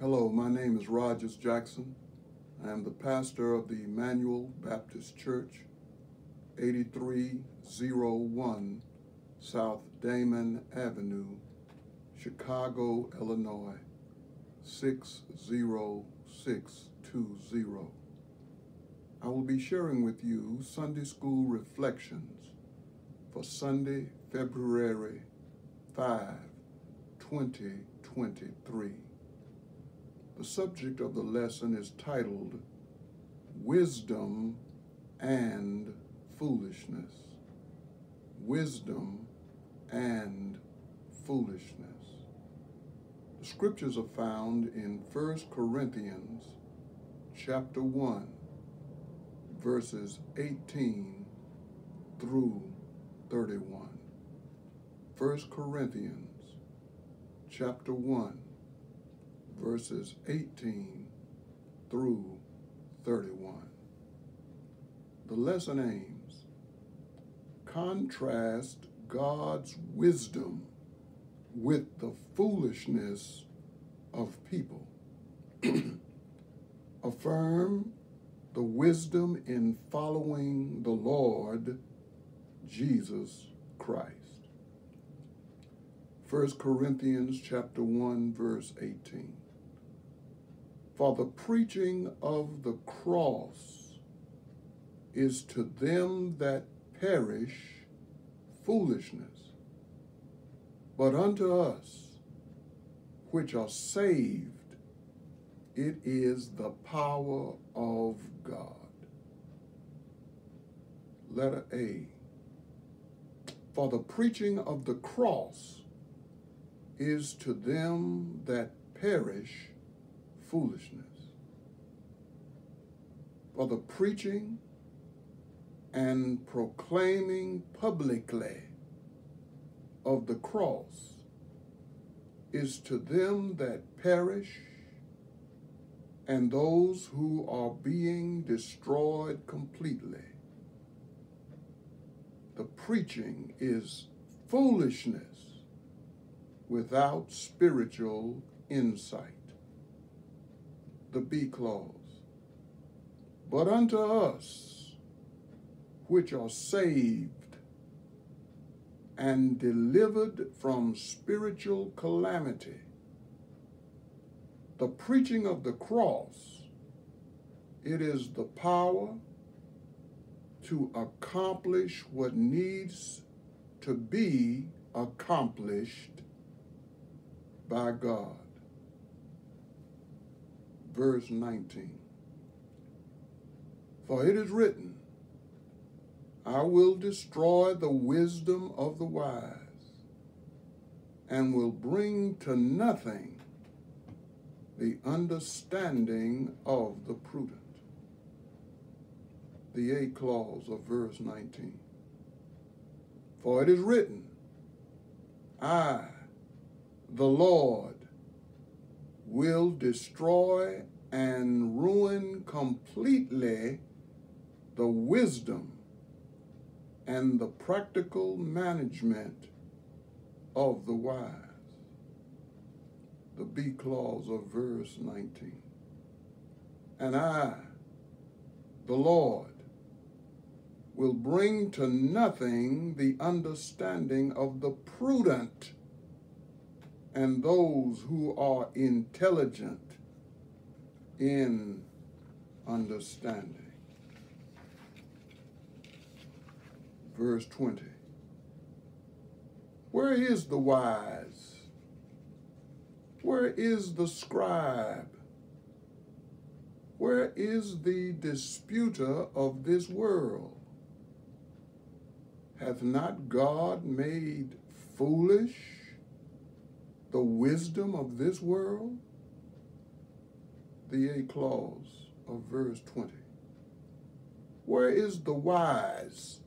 Hello, my name is Rogers Jackson. I am the pastor of the Emmanuel Baptist Church, 8301 South Damen Avenue, Chicago, Illinois, 60620. I will be sharing with you Sunday School Reflections for Sunday, February 5, 2023. The subject of the lesson is titled Wisdom and Foolishness. Wisdom and Foolishness. The scriptures are found in 1 Corinthians chapter 1 verses 18 through 31. 1 Corinthians chapter 1 verses 18 through 31. The lesson aims contrast God's wisdom with the foolishness of people. Affirm the wisdom in following the Lord Jesus Christ. 1 Corinthians chapter 1 verse 18. For the preaching of the cross is to them that perish foolishness, but unto us which are saved, it is the power of God. Letter A. For the preaching of the cross is to them that perish foolishness. For the preaching and proclaiming publicly of the cross is to them that perish and those who are being destroyed completely. The preaching is foolishness without spiritual insight. The B clause. But unto us, which are saved and delivered from spiritual calamity, the preaching of the cross, it is the power to accomplish what needs to be accomplished by God. Verse 19. For it is written, I will destroy the wisdom of the wise and will bring to nothing the understanding of the prudent. The A clause of verse 19. For it is written, I, the Lord, will destroy and ruin completely the wisdom and the practical management of the wise the B clause of verse 19. And I, the Lord, will bring to nothing the understanding of the prudent and those who are intelligent in understanding. Verse 20. Where is the wise? Where is the scribe? Where is the disputer of this world? Hath not God made foolish the wisdom of this world? The A clause of verse 20. Where is the wise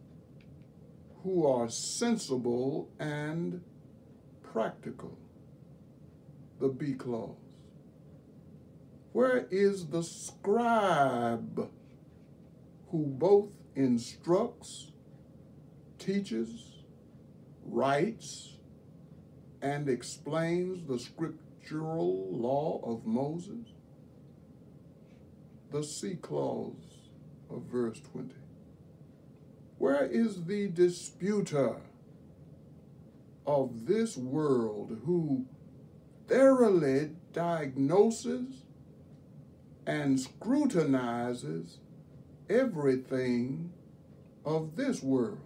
who are sensible and practical? the B clause? Where is the scribe who both instructs, teaches, writes, and explains the scriptural law of Moses? The C clause of verse 20. Where is the disputer of this world who thoroughly diagnoses and scrutinizes everything of this world?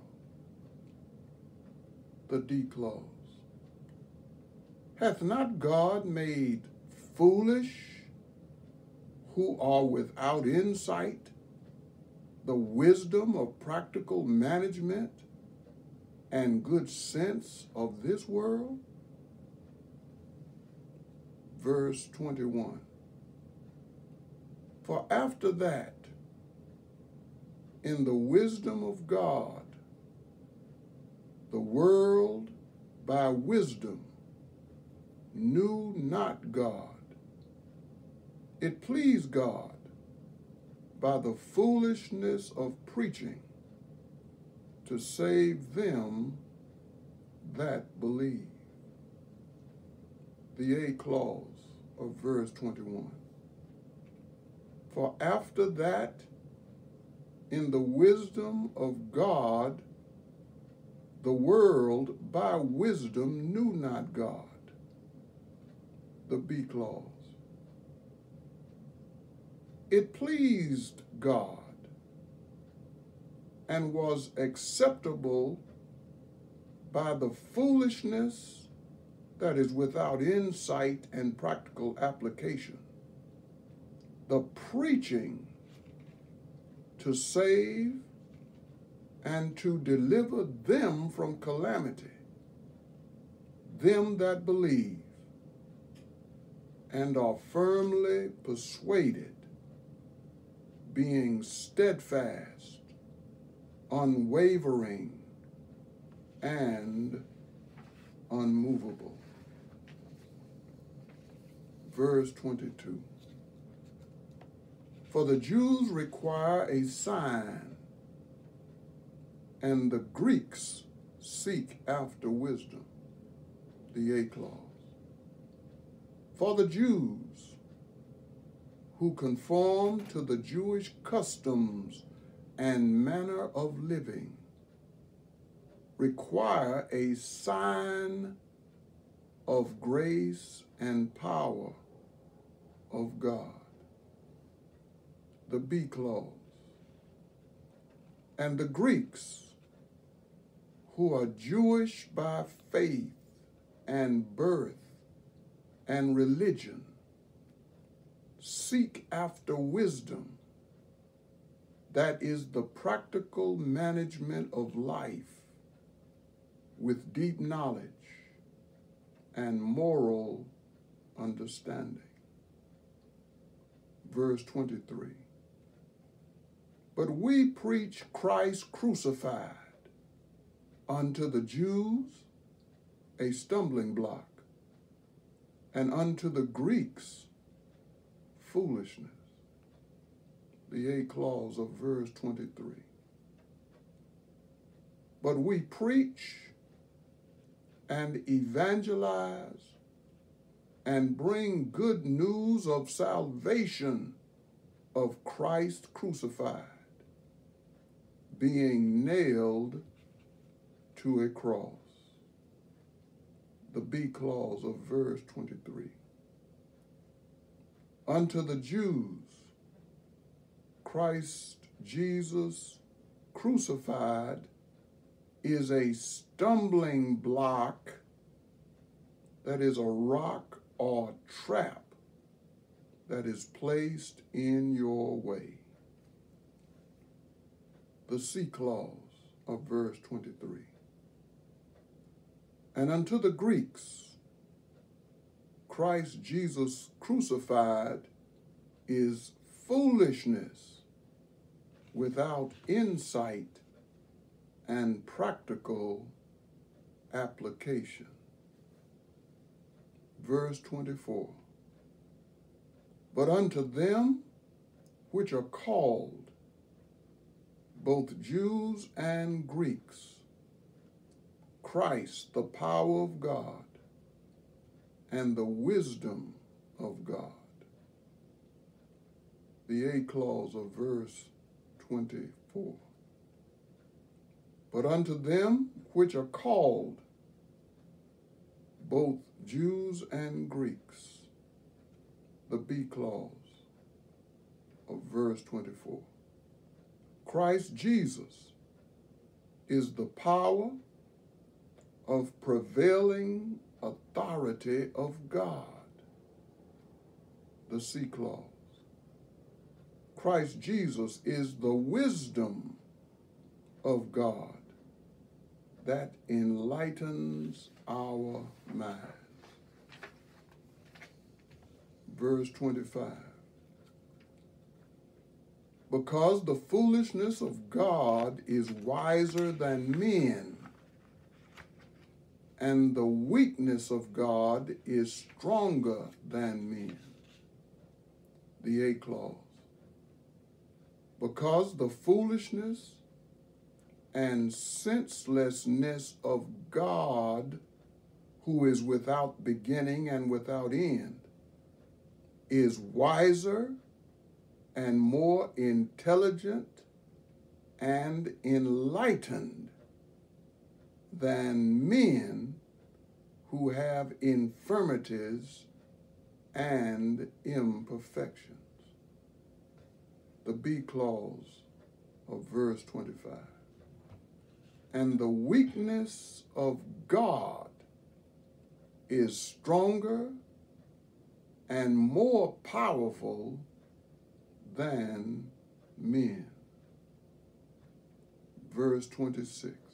The D clause. Hath not God made foolish who are without insight the wisdom of practical management and good sense of this world? Verse 21. For after that, in the wisdom of God, the world by wisdom knew not God. It pleased God by the foolishness of preaching to save them that believe. The A clause of verse 21. For after that, in the wisdom of God, the world by wisdom knew not God. The B clause. It pleased God and was acceptable by the foolishness that is without insight and practical application. The preaching to save and to deliver them from calamity, them that believe and are firmly persuaded, being steadfast, unwavering, and unmovable. Verse 22. For the Jews require a sign, and the Greeks seek after wisdom. The A clause. For the Jews who conform to the Jewish customs and manner of living require a sign of grace and power of God the B clause. And the Greeks, who are Jewish by faith and birth and religion, seek after wisdom that is the practical management of life with deep knowledge and moral understanding. Verse 23. But we preach Christ crucified, unto the Jews a stumbling block, and unto the Greeks foolishness. The A clause of verse 23. But we preach and evangelize and bring good news of salvation of Christ crucified being nailed to a cross. The B clause of verse 23. Unto the Jews, Christ Jesus crucified is a stumbling block that is a rock or trap that is placed in your way the C clause of verse 23. And unto the Greeks, Christ Jesus crucified is foolishness without insight and practical application. Verse 24. But unto them which are called, both Jews and Greeks, Christ, the power of God, and the wisdom of God. The A clause of verse 24. But unto them which are called, both Jews and Greeks, the B clause of verse 24. Christ Jesus is the power of prevailing authority of God. The C clause. Christ Jesus is the wisdom of God that enlightens our minds. Verse 25. Because the foolishness of God is wiser than men, and the weakness of God is stronger than men. The A clause. Because the foolishness and senselessness of God, who is without beginning and without end, is wiser and more intelligent and enlightened than men who have infirmities and imperfections. The B clause of verse 25. And the weakness of God is stronger and more powerful than men. Verse 26.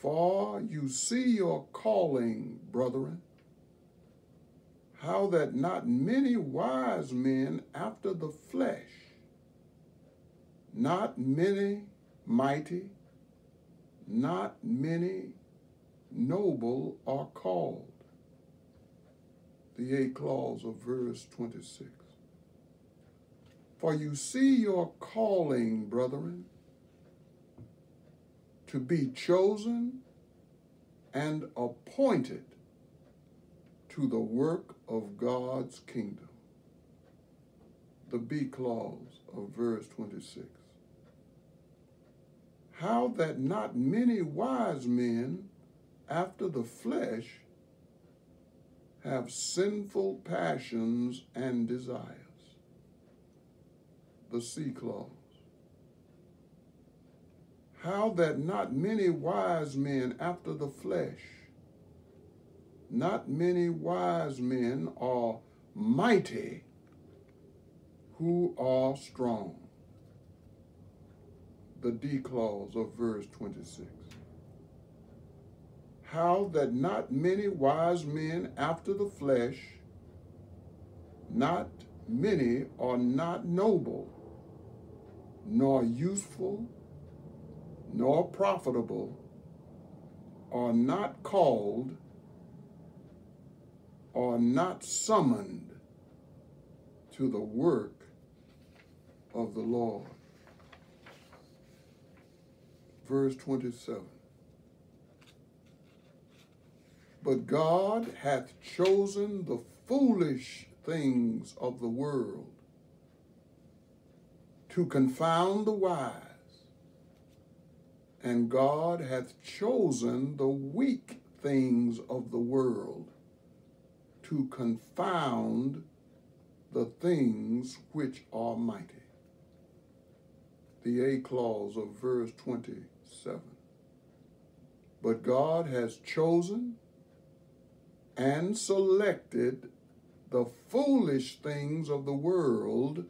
For you see your calling, brethren, how that not many wise men after the flesh, not many mighty, not many noble are called. The eighth clause of verse 26. For you see your calling, brethren, to be chosen and appointed to the work of God's kingdom. The B clause of verse 26. How that not many wise men after the flesh have sinful passions and desires. The C clause how that not many wise men after the flesh, not many wise men are mighty who are strong. The D clause of verse 26. How that not many wise men after the flesh, not many are not noble, nor useful, nor profitable are not called are not summoned to the work of the Lord. Verse 27. But God hath chosen the foolish things of the world to confound the wise and God hath chosen the weak things of the world to confound the things which are mighty. The A clause of verse 27. But God has chosen and selected the foolish things of the world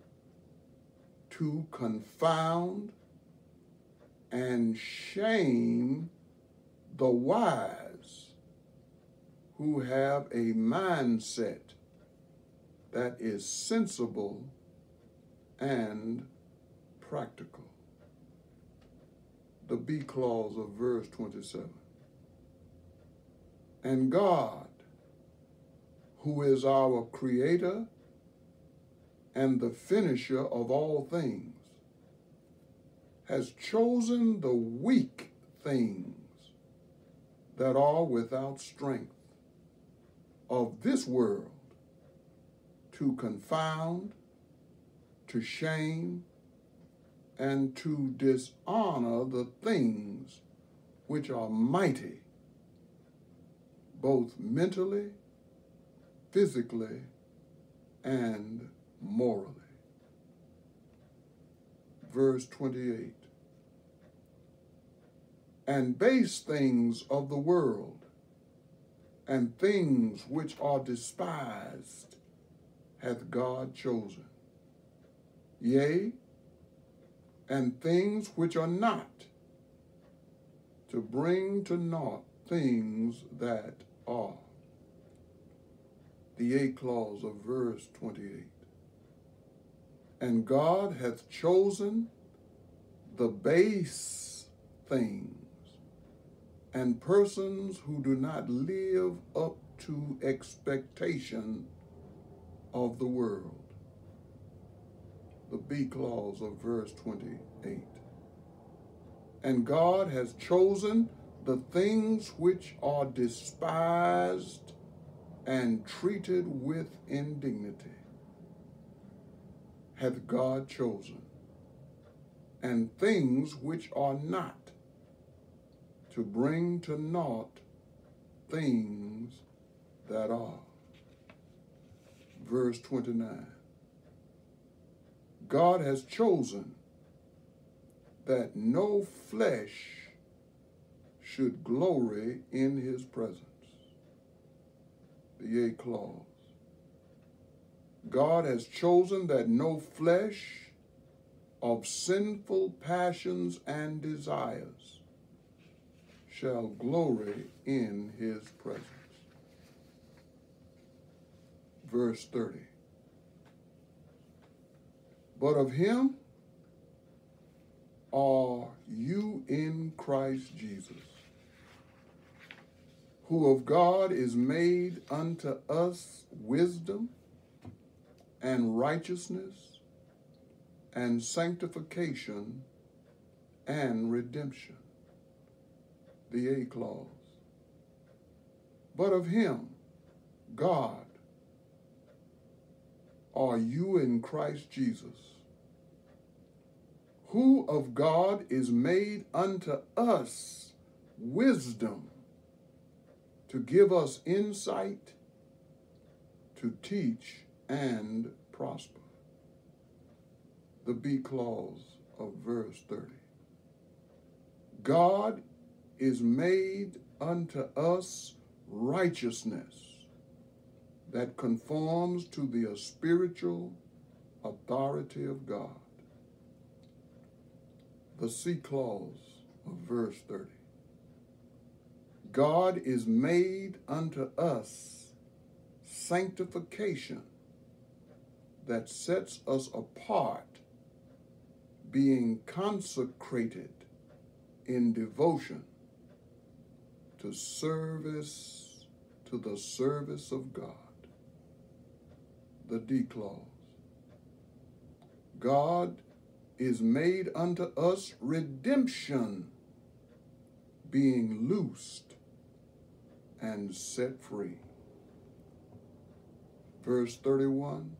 to confound and shame the wise who have a mindset that is sensible and practical. The B clause of verse 27. And God, who is our creator and the finisher of all things, has chosen the weak things, that are without strength of this world to confound, to shame, and to dishonor the things which are mighty, both mentally, physically, and morally. Verse 28 And base things of the world, and things which are despised, hath God chosen. Yea, and things which are not, to bring to naught things that are. The eighth clause of verse 28. And God hath chosen the base things and persons who do not live up to expectation of the world the B clause of verse 28. And God has chosen the things which are despised and treated with indignity, hath God chosen, and things which are not, to bring to naught things that are. Verse 29. God has chosen that no flesh should glory in his presence. The A clause. God has chosen that no flesh of sinful passions and desires shall glory in his presence. Verse 30 but of him are you in Christ Jesus, who of God is made unto us wisdom and righteousness and sanctification and redemption. The A clause. But of him, God, are you in Christ Jesus, who of God is made unto us wisdom to give us insight, to teach and prosper. The B clause of verse 30. God is made unto us righteousness that conforms to the spiritual authority of God. The C clause of verse 30. God is made unto us sanctification that sets us apart, being consecrated in devotion to service, to the service of God the D clause. God is made unto us redemption, being loosed and set free. Verse 31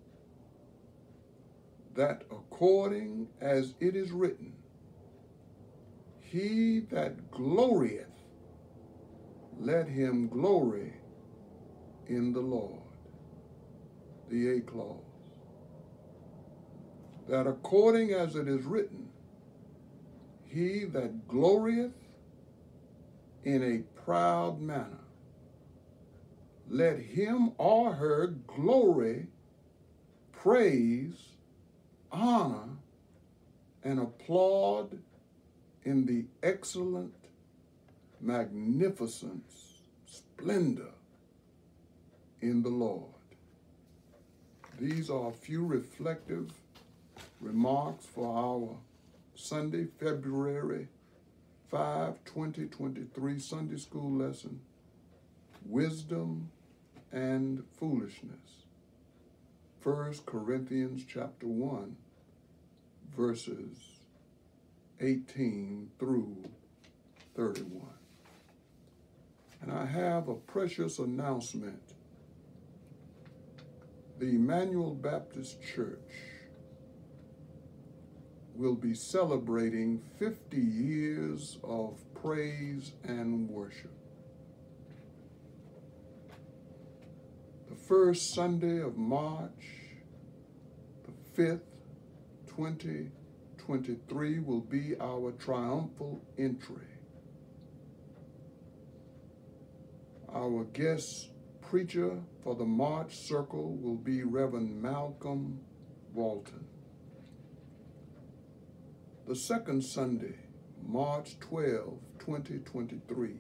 that according as it is written, he that glorieth, let him glory in the Lord the A clause. That according as it is written, he that glorieth in a proud manner, let him or her glory, praise, honor, and applaud in the excellent magnificence, splendor in the Lord. These are a few reflective remarks for our Sunday, February 5, 2023 Sunday school lesson Wisdom and Foolishness. 1 Corinthians chapter 1, verses 18 through 31. And I have a precious announcement. The Emmanuel Baptist Church will be celebrating 50 years of praise and worship. The first Sunday of March, the 5th, 2023, will be our triumphal entry. Our guest preacher for the March Circle will be Reverend Malcolm Walton. The second Sunday, March 12, 2023,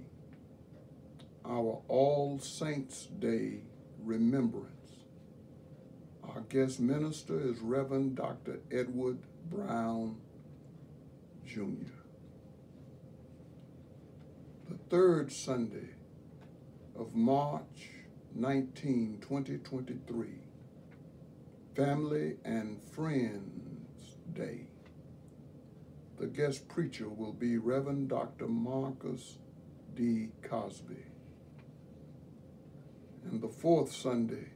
our All Saints Day remembrance. Our guest minister is Reverend Dr. Edward Brown Jr. The third Sunday of March 19, 2023, Family and Friends Day. The guest preacher will be Reverend Dr. Marcus D. Cosby. And the fourth Sunday,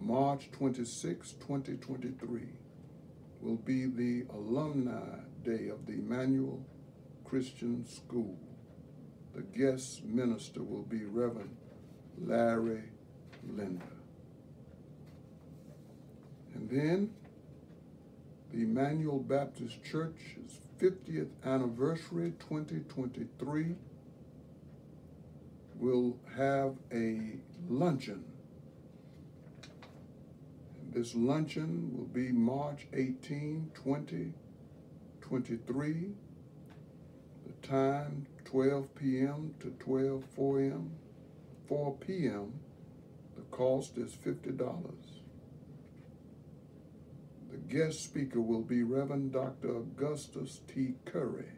March 26, 2023, will be the Alumni Day of the Emmanuel Christian School. The guest minister will be Reverend Larry Linder. And then the Emmanuel Baptist Church's 50th anniversary 2023 will have a luncheon. This luncheon will be March 18, 2023. The time 12 p.m. to 12 4 a.m. 4 p.m. The cost is $50. The guest speaker will be Reverend Dr. Augustus T. Curry.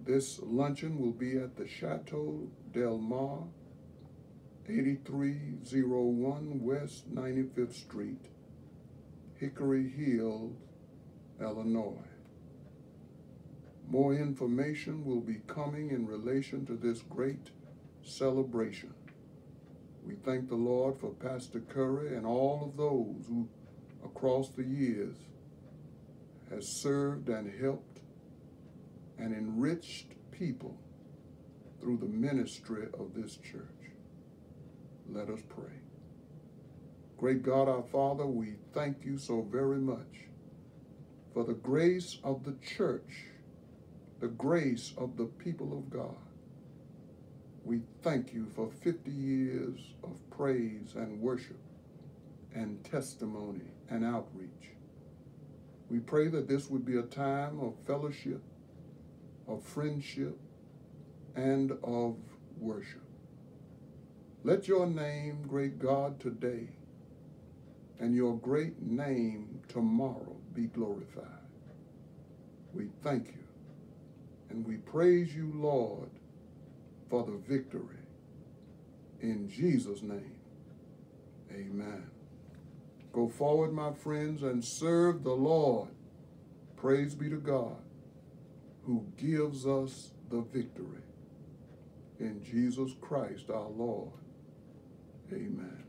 This luncheon will be at the Chateau Del Mar, 8301 West 95th Street, Hickory Hills, Illinois. More information will be coming in relation to this great celebration. We thank the Lord for Pastor Curry and all of those who, across the years, has served and helped and enriched people through the ministry of this church. Let us pray. Great God, our Father, we thank you so very much for the grace of the church the grace of the people of God. We thank you for 50 years of praise and worship and testimony and outreach. We pray that this would be a time of fellowship, of friendship, and of worship. Let your name, great God, today and your great name tomorrow be glorified. We thank you and we praise you, Lord, for the victory. In Jesus' name, amen. Go forward, my friends, and serve the Lord. Praise be to God who gives us the victory. In Jesus Christ our Lord. Amen.